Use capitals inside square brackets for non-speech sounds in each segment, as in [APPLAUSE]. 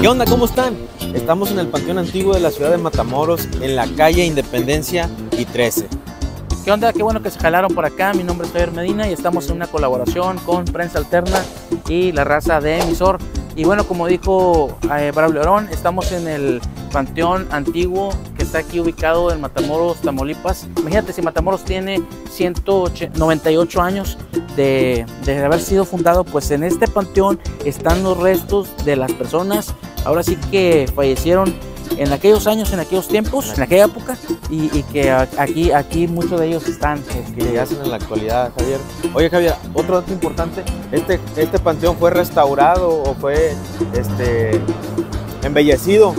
¿Qué onda? ¿Cómo están? Estamos en el Panteón Antiguo de la ciudad de Matamoros, en la calle Independencia y 13. ¿Qué onda? Qué bueno que se jalaron por acá. Mi nombre es Javier Medina y estamos en una colaboración con Prensa Alterna y la raza de emisor. Y bueno, como dijo eh, Braulio estamos en el Panteón Antiguo está aquí ubicado en Matamoros, Tamaulipas. Imagínate si Matamoros tiene 198 años de, haber sido fundado, pues en este panteón están los restos de las personas, ahora sí que fallecieron en aquellos años, en aquellos tiempos, en aquella época, y, que aquí, aquí muchos de ellos están. que hacen en la actualidad, Javier. Oye, Javier, otro dato importante, este, este panteón fue restaurado o fue este, embellecido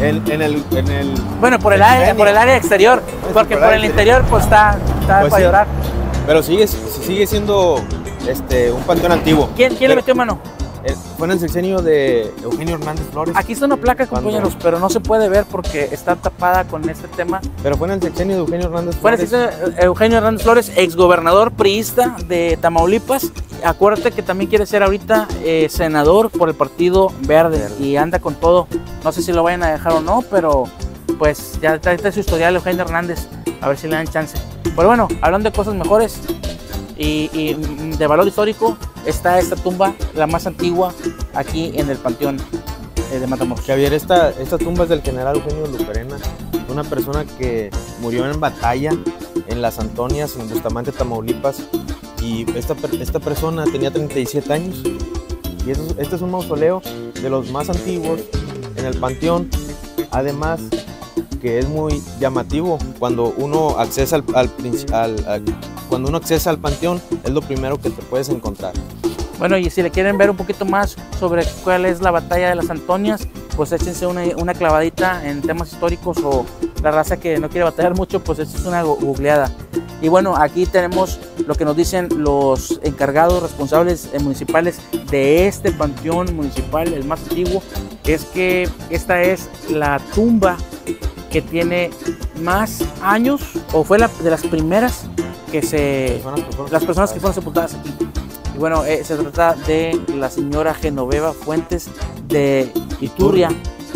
en, en el, en el... Bueno, por el, el área, por el área exterior, [LAUGHS] porque por por el interior pues está, está Pues para sí. llorar. Pero sigue, sigue siendo este, un panteón antiguo. ¿Quién, quién le metió mano? eh, fue en el sexenio de Eugenio Hernández Flores. Aquí está una placa, compañeros, pero no se puede ver porque está tapada con este tema. Pero fue en el sexenio de Eugenio Hernández Fue Flores. el Eugenio Hernández Flores, exgobernador priista de Tamaulipas. Acuérdate que también quiere ser ahorita eh, senador por el Partido Verde, Verde. y anda con todo. No sé si lo vayan a dejar o no, pero pues ya está, su historial Eugenio Hernández. A ver si le dan chance. Pero bueno, hablando de cosas mejores y, y, de valor histórico, está esta tumba, la más antigua, aquí en el Panteón eh, de Matamoros. Javier, esta, esta tumba es del general Eugenio Luperena, una persona que murió en batalla en Las Antonias, en Bustamante, Tamaulipas. Y esta, esta persona tenía 37 años. Y eso es- este es un mausoleo de los más antiguos en el panteón. Además, que es muy llamativo cuando uno accesa al, al cuando uno accesa al panteón, es lo primero que te puedes encontrar. Bueno, y si le quieren ver un poquito más sobre cuál es la batalla de las Antonias, pues échense una, una clavadita en temas históricos o la raza que no quiere batallar mucho, pues échense una googleada. Y bueno, aquí tenemos lo que nos dicen los encargados responsables eh, municipales de este panteón municipal, el más antiguo, es que esta es la tumba que tiene más años, o fue la de las primeras que se, las personas que fueron sepultadas aquí. Y bueno, eh, se trata de la señora Genoveva Fuentes de Iturria.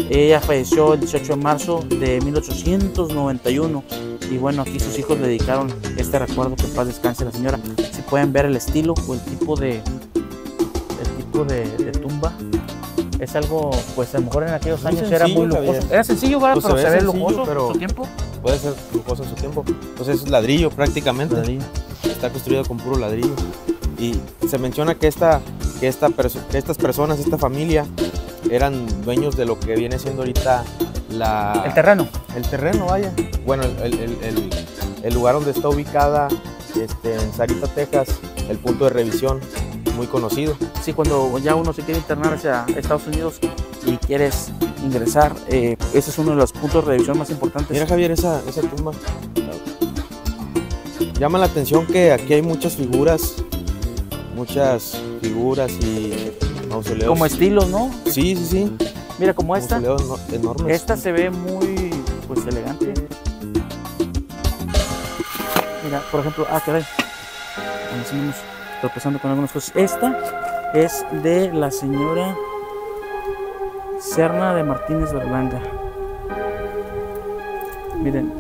Ella falleció el 18 de marzo de 1891. Y bueno, aquí sus hijos le dedicaron este recuerdo que en paz descanse la señora. Si pueden ver el estilo o el tipo de, el tipo de, de tumba. Es algo, pues a lo mejor en aquellos Muy años era muy lujoso. Era sencillo, ¿verdad? Pues pero se ve lujoso pero- su tiempo. Puede ser lujoso en su tiempo. Entonces es ladrillo prácticamente. está construido con puro ladrillo. Y se menciona que, esta, que, esta que estas personas, esta familia, eran dueños de lo que viene siendo ahorita la, El terreno. el terreno, vaya. Bueno, el, el- el- el- el lugar donde está ubicada este, en Sarita, Texas, el punto de revisión muy conocido. Sí, cuando ya uno se quiere internar hacia Estados Unidos y quieres ingresar, eh, ese es uno de los puntos de revisión más importantes. Mira Javier, esa, esa tumba. Llama la atención que aquí hay muchas figuras, muchas figuras y mausoleos. como estilos, ¿no? Sí, sí, sí. Mira, como esta. Mausoleos no- enormes. Esta se ve muy, pues, elegante. Mira, por ejemplo, ah, caray. Nos seguimos tropezando con algunas cosas. Esta es de la señora Serna de Martínez Berlanga. Miren.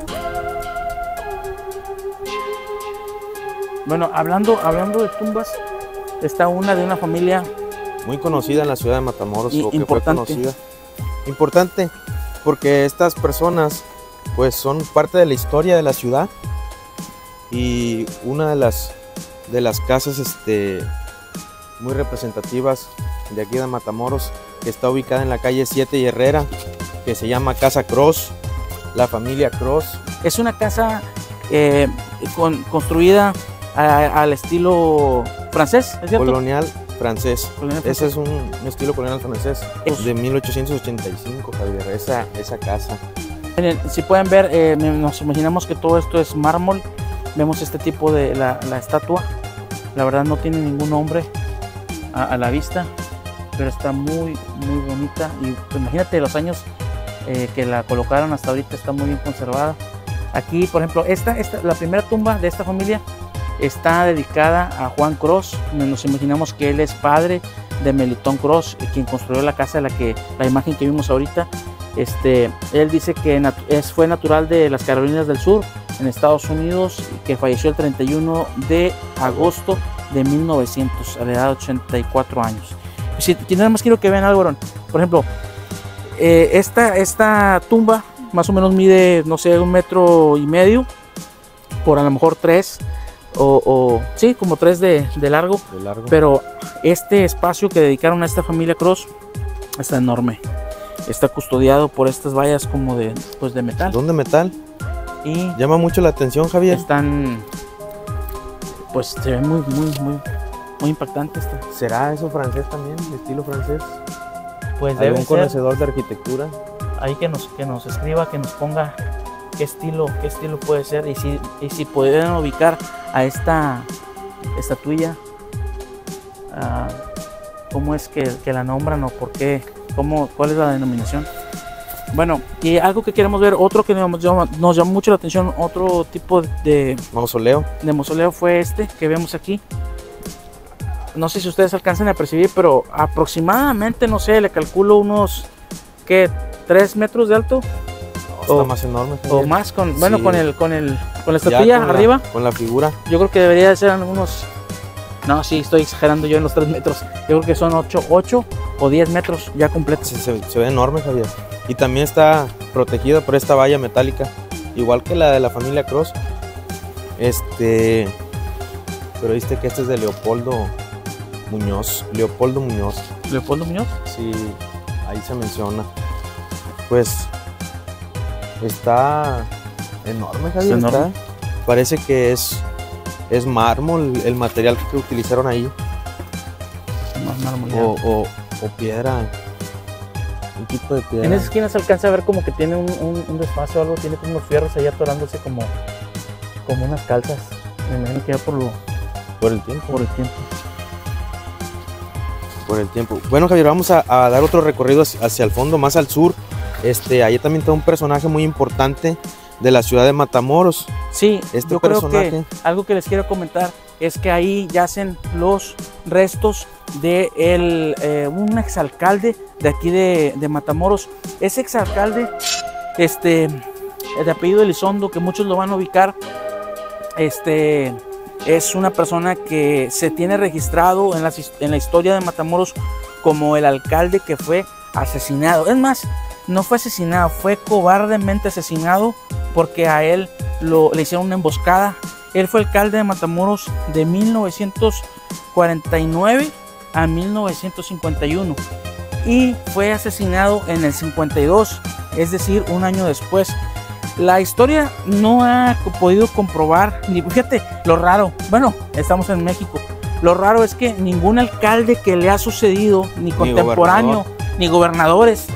Bueno, hablando, hablando de tumbas, está una de una familia Muy conocida en la ciudad de Matamoros, Y- o que importante. fue conocida. Importante, porque estas personas, pues, son parte de la historia de la ciudad. Y una de las, de las casas, este, muy representativas de aquí de Matamoros, que está ubicada en la calle 7 y Herrera, que se llama Casa Cross, la familia Cross. Es una casa eh, con- construida a- al estilo francés, ¿es colonial francés. Colonial Ese francés. es un, un estilo colonial francés Es- de 1885, Javier, esa, esa casa. Si pueden ver, eh, nos imaginamos que todo esto es mármol. Vemos este tipo de la, estatua. La verdad no tiene ningún nombre a, la vista, pero está muy, muy bonita. Y pues, imagínate los años eh, que la colocaron hasta ahorita, está muy bien conservada. Aquí, por ejemplo, esta, esta, la primera tumba de esta familia está dedicada a Juan Cross. Nos imaginamos que él es padre de Melitón Cross, quien construyó la casa la que la imagen que vimos ahorita. Este, él dice que es, fue natural de las Carolinas del Sur, en Estados Unidos, que falleció el 31 de agosto de 1900, a la edad de 84 años. Si, nada más quiero que vean algo, por ejemplo, eh, esta, esta tumba más o menos mide, no sé, un metro y medio por a lo mejor tres o, sí, como tres de, largo, Pero este espacio que dedicaron a esta familia Cross está enorme. Está custodiado por estas vallas como de, pues de metal. ¿Dónde metal? Llama mucho la atención, Javier. Están, pues se ve muy, muy, muy, muy impactante. Esto. ¿Será eso francés también, estilo francés? Pues debe un conocedor de arquitectura? Ahí que nos, que nos escriba, que nos ponga qué estilo, qué estilo puede ser y si, y si pueden ubicar a esta estatuilla, uh, cómo es que, que, la nombran o por qué, cómo, cuál es la denominación. Bueno, y algo que queremos ver, otro que nos llamó, nos llamó mucho la atención, otro tipo de mausoleo. De mausoleo fue este que vemos aquí. No sé si ustedes alcanzan a percibir, pero aproximadamente, no sé, le calculo unos, ¿qué? ¿3 metros de alto? o, más enorme. O más con, bueno, con el, con el, con la estatuilla arriba. con la figura. Yo creo que debería de ser unos, no, sí, estoy exagerando yo en los 3 metros. Yo creo que son 8, 8 o 10 metros ya completos. se, ve enorme, Javier. Y también está protegido por esta valla metálica, igual que la de la familia Cross. Este, pero viste que este es de Leopoldo Muñoz. Leopoldo Muñoz. ¿Leopoldo Muñoz? Sí, ahí se menciona. Pues Está enorme, Javier. parece que es, es mármol el material que utilizaron ahí. o, o, piedra. Un tipo de piedra. En esa esquina se alcanza a ver como que tiene un, un, despacio o algo, tiene como unos fierros ahí atorándose como, como unas calzas. Me imagino que ya por lo. Por el tiempo. Por el tiempo. Por el tiempo. Bueno, Javier, vamos a, a dar otro recorrido hacia el fondo, más al sur. Este, ahí también está un personaje muy importante de la ciudad de Matamoros. Sí, este yo creo que algo que les quiero comentar es que ahí yacen los restos de el, eh, un exalcalde de aquí de, Matamoros. Ese exalcalde, este, de apellido Elizondo, que muchos lo van a ubicar, este, es una persona que se tiene registrado en la, en la historia de Matamoros como el alcalde que fue asesinado. Es más, no fue asesinado, fue cobardemente asesinado porque a él lo, le hicieron una emboscada. Él fue alcalde de Matamoros de 1949 a 1951 y fue asesinado en el 52, es decir, un año después. La historia no ha podido comprobar, ni fíjate, lo raro, bueno, estamos en México, lo raro es que ningún alcalde que le ha sucedido, ni contemporáneo, ni gobernadores,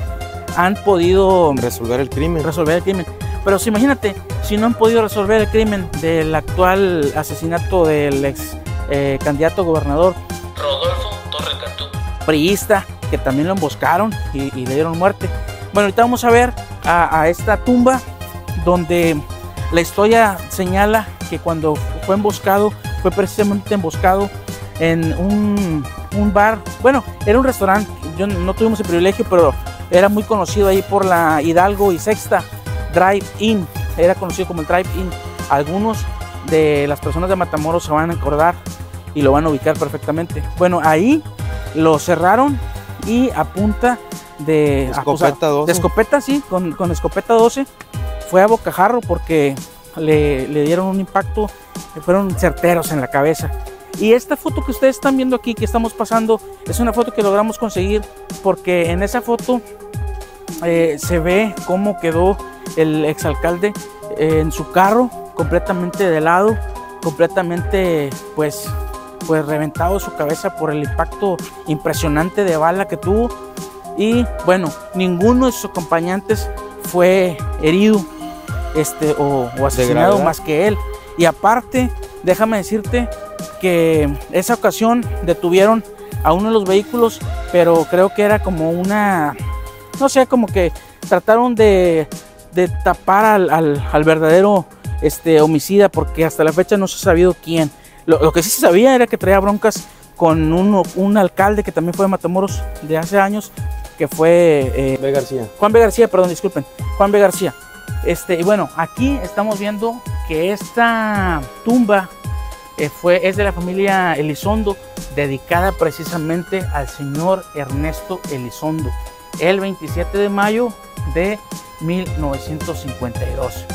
han podido resolver el crimen. Resolver el crimen. Pero si imagínate, si no han podido resolver el crimen del actual asesinato del ex eh, candidato gobernador Rodolfo Torre Cantú, priista, que también lo emboscaron y, le dieron muerte. Bueno, ahorita vamos a ver a, esta tumba donde la historia señala que cuando fue emboscado, fue precisamente emboscado en un, un bar, bueno, era un restaurante, yo no tuvimos el privilegio, pero era muy conocido ahí por la Hidalgo y Sexta Drive-In. Era conocido como el Drive-In. Algunos de las personas de Matamoros se van a acordar y lo van a ubicar perfectamente. Bueno, ahí lo cerraron y a punta de escopeta 12. De escopeta, sí, con, con, escopeta 12. Fue a bocajarro porque le, le dieron un impacto, fueron certeros en la cabeza. Y esta foto que ustedes están viendo aquí, que estamos pasando, es una foto que logramos conseguir porque en esa foto eh, se ve cómo quedó el exalcalde eh, en su carro, completamente de lado, completamente pues, pues reventado su cabeza por el impacto impresionante de bala que tuvo. Y bueno, ninguno de sus acompañantes fue herido este, o, o asesinado más que él. Y aparte, déjame decirte que esa ocasión detuvieron a uno de los vehículos, pero creo que era como una, no sé, como que trataron de, tapar al, verdadero este, homicida, porque hasta la fecha no se ha sabido quién. Lo, que sí se sabía era que traía broncas con un alcalde que también fue de Matamoros de hace años, que fue eh, Ve García. Juan B. García, perdón, disculpen, Juan B. García. Este, y bueno, aquí estamos viendo que esta tumba eh, fue, es de la familia Elizondo, dedicada precisamente al señor Ernesto Elizondo, el 27 de mayo de 1952.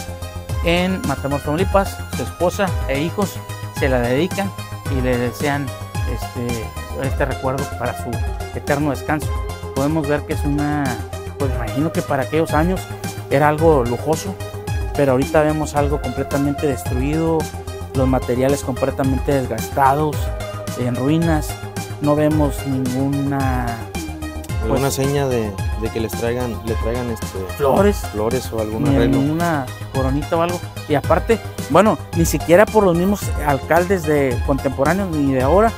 En Matamoros, Tamaulipas, su esposa e hijos se la dedican y le desean este, este recuerdo para su eterno descanso. Podemos ver que es una, pues imagino que para aquellos años era algo lujoso, pero ahorita vemos algo completamente destruido, los materiales completamente desgastados, en ruinas, no vemos ninguna Alguna Pues- seña de, de que les traigan, le traigan este, flores, flores o algún arreglo. ninguna coronita o algo. Y aparte, bueno, ni siquiera por los mismos alcaldes de contemporáneos ni de ahora,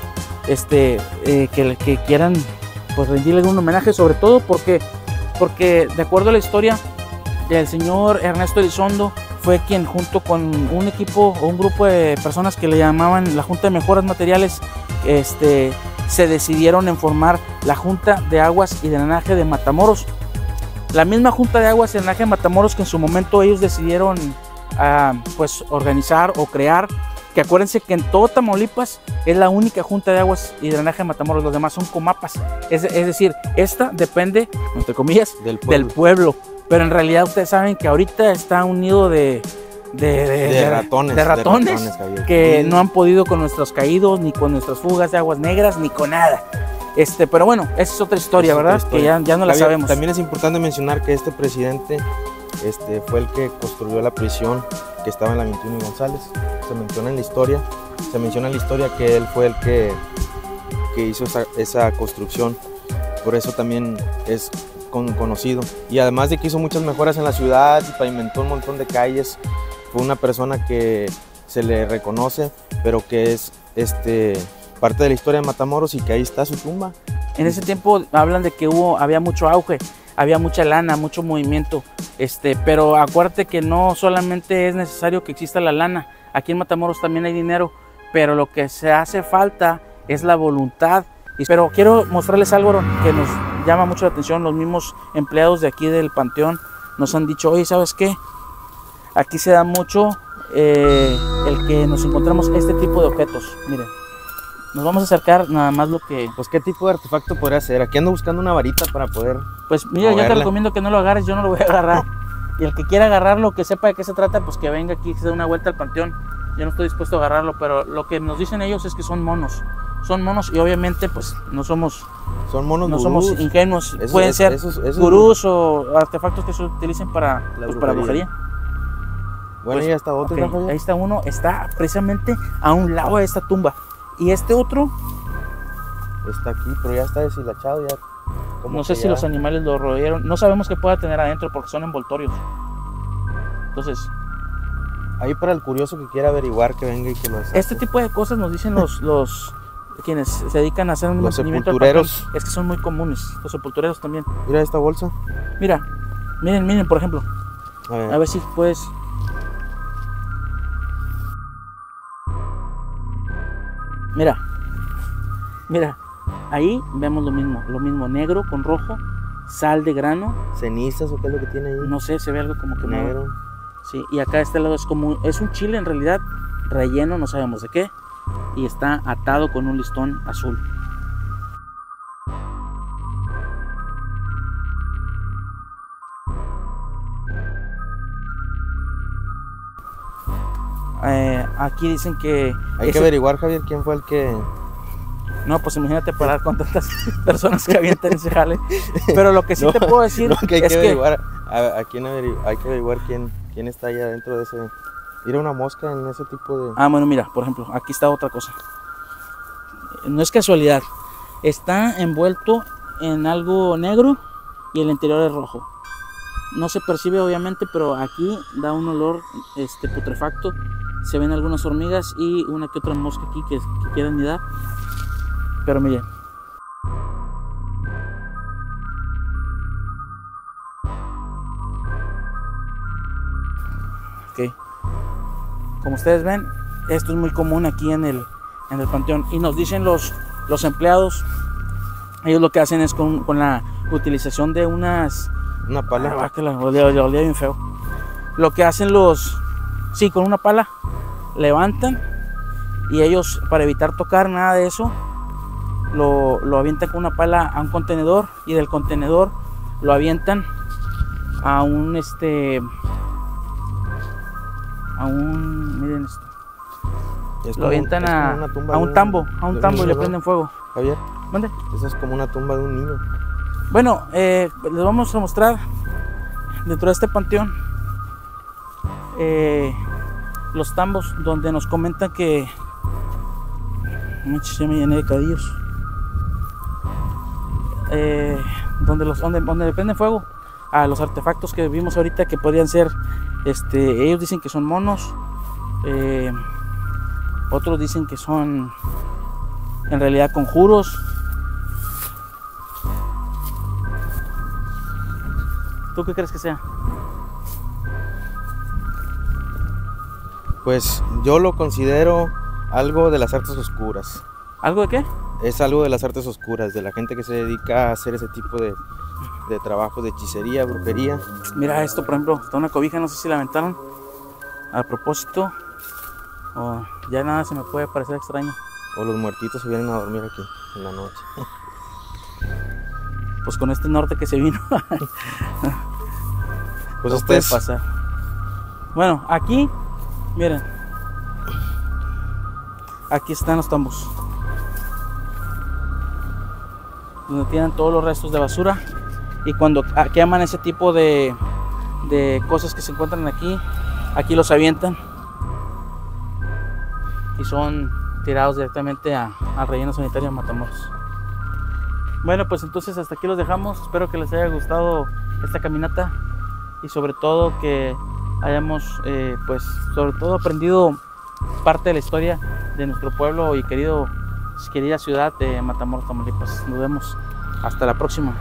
este, eh, que, que quieran pues rendirle un homenaje, sobre todo porque, porque de acuerdo a la historia, el señor Ernesto Elizondo fue quien junto con un equipo o un grupo de personas que le llamaban la Junta de Mejoras Materiales, este, se decidieron en formar la Junta de Aguas y Drenaje de Matamoros. La misma Junta de Aguas y Drenaje de Matamoros que en su momento ellos decidieron ah, pues organizar o crear, que acuérdense que en todo Tamaulipas es la única Junta de Aguas y Drenaje de Matamoros, los demás son comapas. Es, es decir, esta depende, entre comillas, del pueblo. del pueblo. Pero en realidad ustedes saben que ahorita está unido de, de, de- de, ratones. de ratones Javier. que Sí. no han podido con nuestros caídos, ni con nuestras fugas de aguas negras, ni con nada. Este, pero bueno, esa es otra historia, Es otra ¿verdad? historia. Que ya, ya no la Javier, sabemos. También es importante mencionar que este presidente este, fue el que construyó la prisión que estaba en la 21 y González. Se menciona en la historia, se menciona en la historia que él fue el que, que hizo esa, esa construcción. Por eso también es con- conocido. Y además de que hizo muchas mejoras en la ciudad pavimentó un montón de calles, fue una persona que se le reconoce, pero que es este, parte de la historia de Matamoros y que ahí está su tumba. En ese tiempo hablan de que hubo, había mucho auge, había mucha lana, mucho movimiento. Este, pero acuérdate que no solamente es necesario que exista la lana. Aquí en Matamoros también hay dinero, pero lo que se hace falta es la voluntad. Pero quiero mostrarles algo que nos llama mucho la atención. Los mismos empleados de aquí del Panteón nos han dicho, oye, ¿sabes qué? Aquí se da mucho eh, el que nos encontramos este tipo de objetos. Miren, nos vamos a acercar nada más lo que... Pues qué tipo de artefacto podría ser. Aquí ando buscando una varita para poder. Pues mira, yo te recomiendo que no lo agarres, yo no lo voy a agarrar. Y el que quiera agarrarlo, que sepa de qué se trata, pues que venga aquí, que se dé una vuelta al panteón. Yo no estoy dispuesto a agarrarlo, pero lo que nos dicen ellos es que son monos. Son monos y obviamente pues no somos, Son monos no gurús. somos ingenuos. Eso Pueden es- ser esos- gurús o artefactos que se utilicen para, La pues, para brujería. Bueno, Pues, ya está otro. Ok, ¿no, Javier? ahí está uno, está precisamente a un lado de esta tumba. Y este otro, Está aquí, pero ya está deshilachado. Ya, como no sé si ya- los animales lo rodearon. No sabemos qué pueda tener adentro porque son envoltorios. Entonces, Ahí para el curioso que quiera averiguar que venga y que lo saque. Este tipo de cosas nos dicen los, [LAUGHS] los quienes se dedican a hacer un Los sepultureros. Es que son muy comunes, los sepultureros también. Mira esta bolsa. Mira, miren, miren, por ejemplo, A ver. a ver si puedes. Mira, mira, ahí vemos lo mismo, lo mismo, negro con rojo, sal de grano, Cenizas o qué es lo que tiene ahí. no sé, se ve algo como que Negro. Sí, y acá a este lado es como, es un chile en realidad, relleno, no sabemos de qué, y está atado con un listón azul. Eh, aquí dicen que... Hay que averiguar, Javier, quién fue el que. No, pues imagínate parar [LAUGHS] con tantas [LAUGHS] personas que avientan ese jale. Pero lo que sí [LAUGHS] No, te puedo decir No, que hay es que que... averiguar. A, a quién hay que averiguar quién, quién está allá dentro de ese. Mira una mosca en ese tipo de. Ah, bueno, mira, por ejemplo, aquí está otra cosa. No es casualidad. Está envuelto en algo negro y el interior es rojo. No se percibe obviamente, pero aquí da un olor este, putrefacto. Se ven algunas hormigas y una que otra mosca aquí que, que quieren nidar. Pero miren. Ok. Como ustedes ven, esto es muy común aquí en el, en el panteón. Y nos dicen los, los empleados, ellos lo que hacen es con, con la utilización de unas... Una Ah, pala. que la olía, olía- olía bien feo. Lo que hacen los... Sí, con una pala levantan y ellos, para evitar tocar nada de eso, lo, lo avientan con una pala a un contenedor y del contenedor lo avientan a un este a un miren esto Es lo avientan como a, a un tambo a un tambo y le prenden fuego Javier, ¿Mande? esa es como una tumba de un niño. Bueno, eh, les vamos a mostrar dentro de este panteón eh, los tambos donde nos comentan que. Ya me llené de cadillos. Eh, donde, los, donde, donde le prenden fuego a los artefactos que vimos ahorita que podrían ser. Este, ellos dicen que son monos. eh, otros dicen que son en realidad conjuros. ¿Tú qué crees que sea? Pues yo lo considero algo de las artes oscuras. ¿Algo de qué? Es algo de las artes oscuras, de la gente que se dedica a hacer ese tipo de, de trabajo de hechicería, brujería. Mira esto, por ejemplo, está una cobija, no sé si la aventaron a propósito o ya nada se me puede parecer extraño. O los muertitos se vienen a dormir aquí en la noche. [LAUGHS] Pues con este norte que se vino, [LAUGHS] Pues no este puede pasar. Bueno, aquí, miren, aquí están los tambos. Donde tienen todos los restos de basura. Y cuando queman ese tipo de, de cosas que se encuentran aquí, aquí los avientan. Y son tirados directamente a- al relleno sanitario de Matamoros. Bueno, pues entonces hasta aquí los dejamos. Espero que les haya gustado esta caminata y sobre todo que hayamos, eh, pues, sobre todo aprendido parte de la historia de nuestro pueblo y querido, querida ciudad de Matamoros, Tamaulipas. Nos vemos hasta la próxima.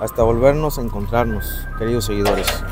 hasta volvernos a encontrarnos, queridos seguidores.